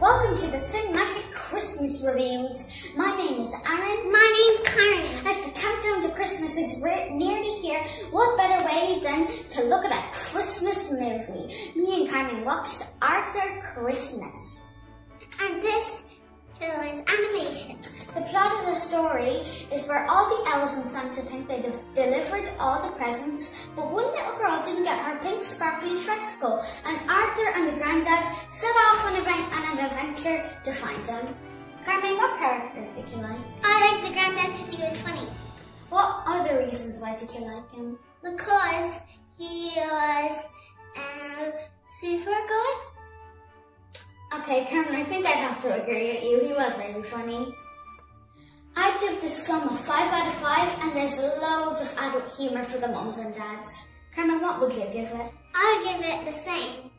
welcome to the Cinemagic Christmas Reviews. My name is Aaron. My name's Carmen. As the countdown to Christmas is nearly here, what better way than to look at a Christmas movie? Me and Carmen watched Arthur Christmas. And this film is animation. The plot of the story is where all the elves and Santa think they've delivered all the presents, but one little girl didn't get her pink sparkly tricycle, and Arthur and the granddad set off on, a adventure to find him. Carmen, what characters did you like? I like the granddad because he was funny. What other reasons why did you like him? Because he was um, super good. Okay, Carmen, I think I'd have to agree with you. He was really funny. I'd give this film a 5 out of 5 and there's loads of adult humour for the mums and dads. Carmen, what would you give it? I would give it the same.